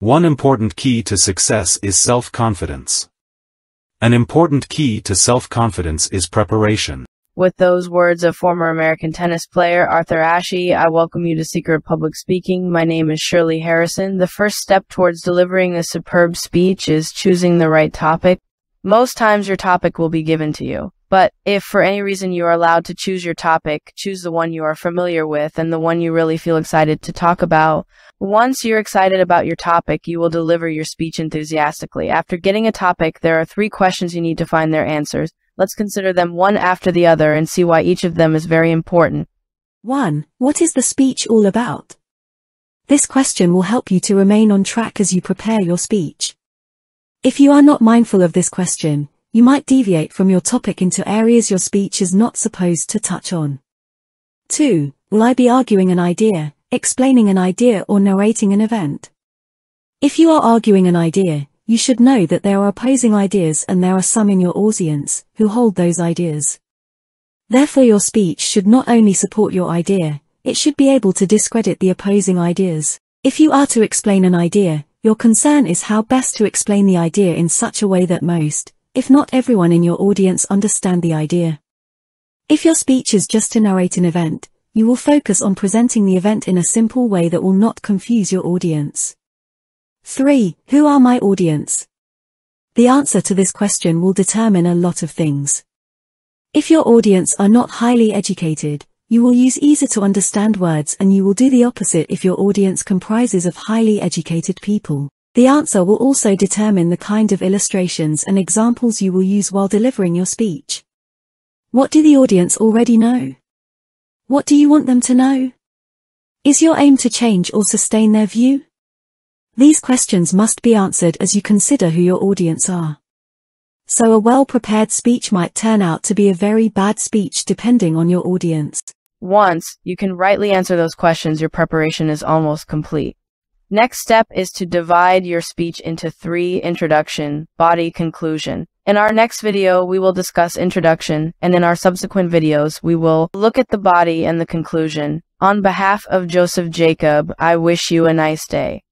One important key to success is self-confidence. An important key to self-confidence is preparation. With those words of former American tennis player Arthur Ashe, I welcome you to Secret Public Speaking. My name is Shirley Harrison. The first step towards delivering a superb speech is choosing the right topic. Most times your topic will be given to you. But if for any reason you are allowed to choose your topic, choose the one you are familiar with and the one you really feel excited to talk about. Once you're excited about your topic, you will deliver your speech enthusiastically. After getting a topic, there are three questions you need to find their answers. Let's consider them one after the other and see why each of them is very important. 1. What is the speech all about? This question will help you to remain on track as you prepare your speech. If you are not mindful of this question, you might deviate from your topic into areas your speech is not supposed to touch on. 2. Will I be arguing an idea, explaining an idea or narrating an event? If you are arguing an idea, you should know that there are opposing ideas and there are some in your audience who hold those ideas. Therefore your speech should not only support your idea, it should be able to discredit the opposing ideas. If you are to explain an idea, your concern is how best to explain the idea in such a way that most, if not everyone in your audience understand the idea. If your speech is just to narrate an event, you will focus on presenting the event in a simple way that will not confuse your audience. 3. Who are my audience? The answer to this question will determine a lot of things. If your audience are not highly educated, you will use easy to understand words and you will do the opposite if your audience comprises of highly educated people. The answer will also determine the kind of illustrations and examples you will use while delivering your speech. What do the audience already know? What do you want them to know? Is your aim to change or sustain their view? These questions must be answered as you consider who your audience are. So a well-prepared speech might turn out to be a very bad speech depending on your audience. Once you can rightly answer those questions, your preparation is almost complete. Next step is to divide your speech into three introduction, body, conclusion. In our next video, we will discuss introduction, and in our subsequent videos, we will look at the body and the conclusion. On behalf of Joseph Jacob, I wish you a nice day.